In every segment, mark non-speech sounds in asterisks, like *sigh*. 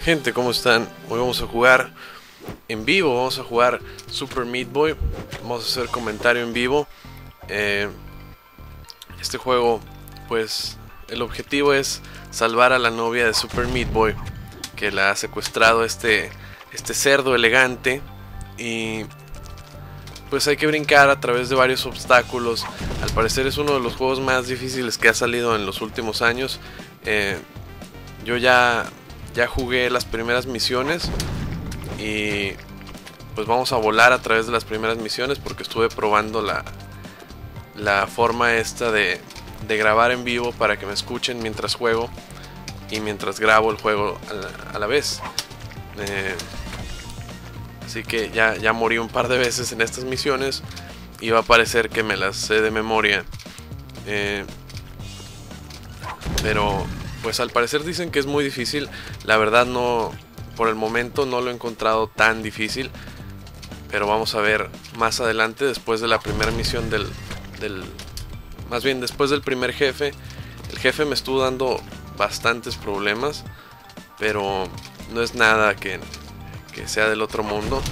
Gente, ¿cómo están? Hoy vamos a jugar en vivo, vamos a jugar Super Meat Boy. Vamos a hacer comentario en vivo. Eh, este juego, pues, el objetivo es salvar a la novia de Super Meat Boy, que la ha secuestrado este, este cerdo elegante. Y pues hay que brincar a través de varios obstáculos. Al parecer es uno de los juegos más difíciles que ha salido en los últimos años. Eh, yo ya ya jugué las primeras misiones y pues vamos a volar a través de las primeras misiones porque estuve probando la, la forma esta de, de grabar en vivo para que me escuchen mientras juego y mientras grabo el juego a la, vez. Eh, así que ya, ya morí un par de veces en estas misiones y va a parecer que me las sé de memoria. Eh, pero pues al parecer dicen que es muy difícil. La verdad no, por el momento no lo he encontrado tan difícil. Pero vamos a ver más adelante, después de la primera misión del. Más bien, después del primer jefe. El jefe me estuvo dando bastantes problemas. Pero no es nada que, que sea del otro mundo.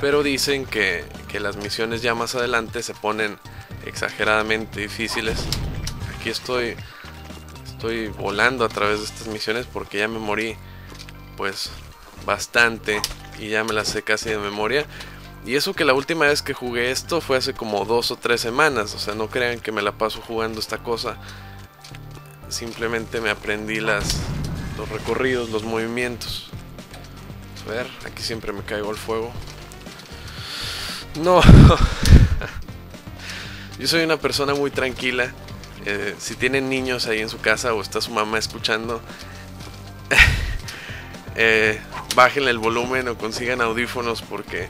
Pero dicen que, que las misiones ya más adelante se ponen exageradamente difíciles. Aquí estoy estoy volando a través de estas misiones porque ya me morí pues bastante y ya me las sé casi de memoria. Y eso que la última vez que jugué esto fue hace como dos o tres semanas. O sea, no crean que me la paso jugando esta cosa. Simplemente me aprendí las, los recorridos, los movimientos. A ver, aquí siempre me caigo al fuego. No. *laughs* Yo soy una persona muy tranquila. Eh, si tienen niños ahí en su casa o está su mamá escuchando, *laughs* eh, el volumen o consigan audífonos porque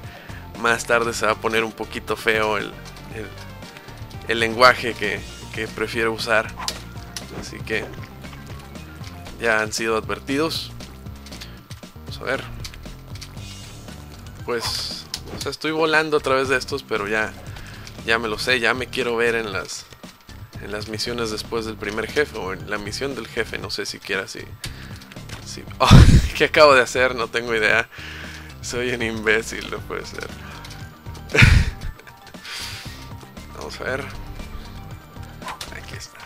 más tarde se va a poner un poquito feo el, el, lenguaje que, que prefiero usar. Así que ya han sido advertidos. Vamos a ver. Pues, o sea, estoy volando a través de estos, pero ya, ya me lo sé, ya me quiero ver en las en las misiones después del primer jefe o en la misión del jefe, no sé siquiera si... si *laughs* oh, ¿Qué acabo de hacer? No tengo idea. Soy un imbécil, no puede ser. *laughs* Vamos a ver. Aquí está.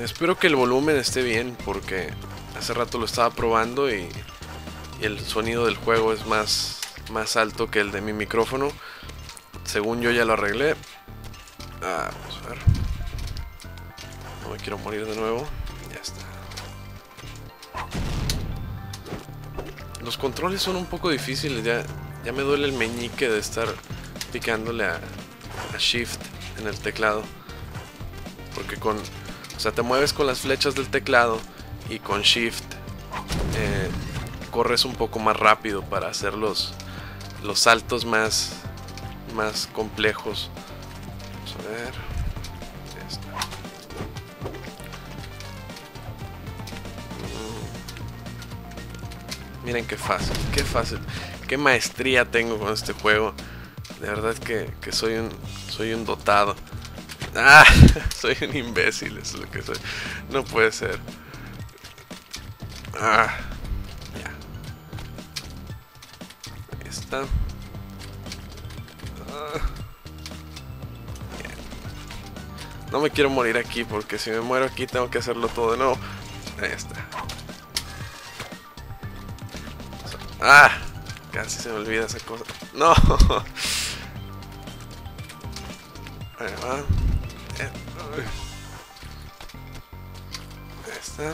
*sighs* espero que el volumen esté bien porque hace rato lo estaba probando y, y el sonido del juego es más, más alto que el de mi micrófono. Según yo ya lo arreglé. Ah, vamos a ver. No me quiero morir de nuevo. Ya está. Los controles son un poco difíciles. Ya, ya me duele el meñique de estar picándole a, Shift en el teclado. Porque con... O sea, te mueves con las flechas del teclado y con Shift eh, corres un poco más rápido para hacer los, los saltos más, más complejos. Vamos a ver. Mm. Miren qué fácil, qué fácil, qué maestría tengo con este juego. De verdad que, que soy un soy un dotado. Ah, *laughs* soy un imbécil, es lo que soy. No puede ser. Ah, ya. Ahí está. No me quiero morir aquí porque si me muero aquí tengo que hacerlo todo de nuevo. Ahí está. Ah, casi se me olvida esa cosa. No. *laughs* Ahí va. Eh, Ahí está.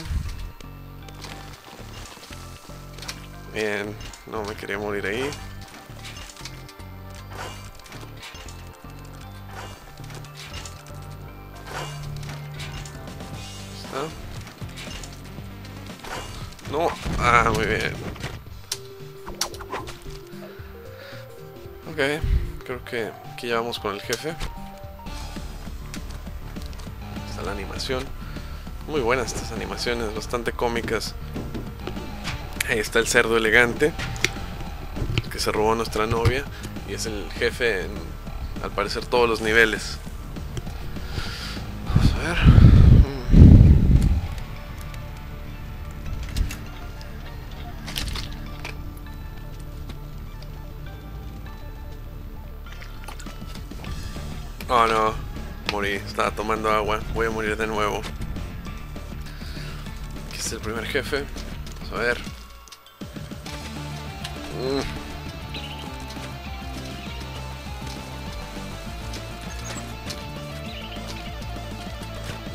Bien, no me quería morir ahí. No. Ah, muy bien. Ok, creo que aquí ya vamos con el jefe. Está la animación. Muy buenas estas animaciones, bastante cómicas. Ahí está el cerdo elegante que se robó a nuestra novia y es el jefe en, al parecer todos los niveles. Oh no, morí, estaba tomando agua, voy a morir de nuevo. Aquí es el primer jefe. Vamos a ver. Mm.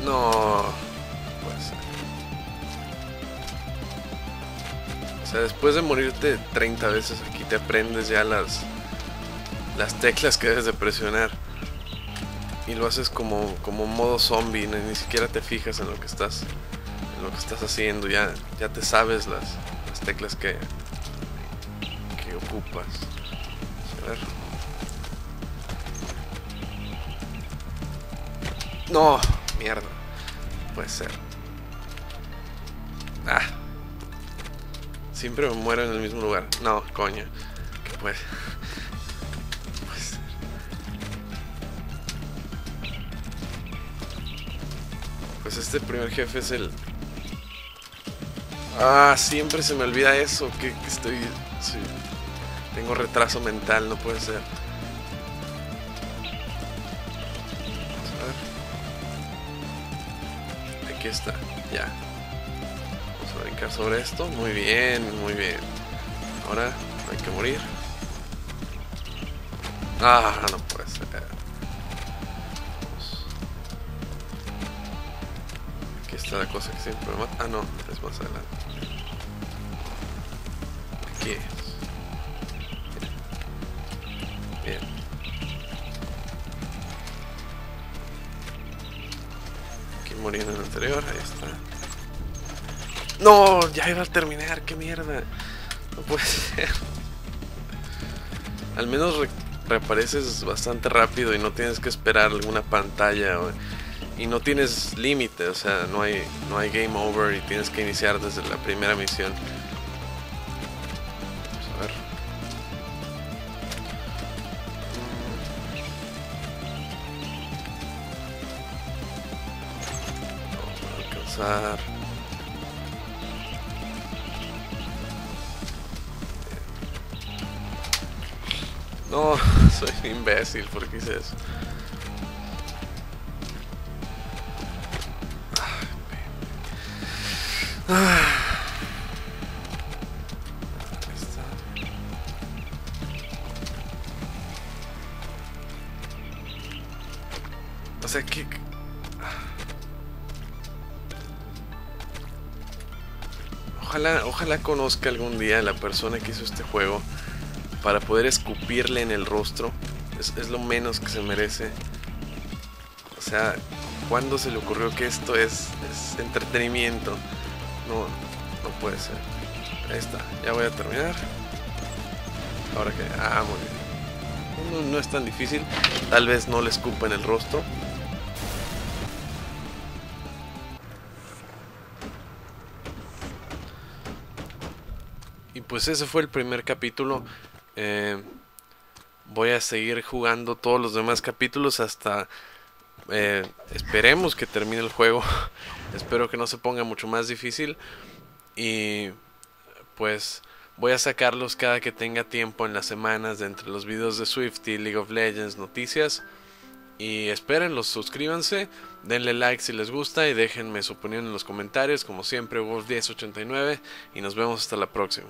No. Puede ser. O sea, después de morirte 30 veces aquí te aprendes ya las las teclas que debes de presionar y lo haces como, como modo zombie, ni, siquiera te fijas en lo que estás en lo que estás haciendo, ya, ya te sabes las, las teclas que, que ocupas. A ver. No, mierda. Puede ser. Ah. Siempre me muero en el mismo lugar. No, coño. Que puede. Pues este primer jefe es el... Ah, siempre se me olvida eso, que, estoy... Sí. Tengo retraso mental, no puede ser. Vamos a ver. Aquí está, ya. Vamos a brincar sobre esto. Muy bien, muy bien. Ahora hay que morir. Ah, no puede ser. Esta la cosa que siempre me mata. Ah, no, es más adelante. Aquí es. Bien. Aquí muriendo en el anterior, ahí está. No, ya iba a terminar, qué mierda. No puede ser. Al menos reapareces bastante rápido y no tienes que esperar alguna pantalla. O y no tienes límite, o sea, no hay, no hay game over y tienes que iniciar desde la primera misión. Vamos a ver. Vamos a alcanzar. No, *laughs* soy un imbécil, ¿por qué hice eso? O sea que... Ojalá, ojalá conozca algún día la persona que hizo este juego para poder escupirle en el rostro. Es, lo menos que se merece. O sea, ¿cuándo se le ocurrió que esto es, es entretenimiento? No, no puede ser. Ahí está, ya voy a terminar. Ahora que... Ah, muy bien. No, es tan difícil. Tal vez no le escupa en el rostro. Y pues ese fue el primer capítulo. Eh, voy a seguir jugando todos los demás capítulos hasta eh, esperemos que termine el juego. *laughs* Espero que no se ponga mucho más difícil. Y pues voy a sacarlos cada que tenga tiempo en las semanas de entre los videos de Swift y League of Legends, noticias. Y espérenlos, suscríbanse, denle like si les gusta y déjenme su opinión en los comentarios. Como siempre, Wolf1089 y nos vemos hasta la próxima.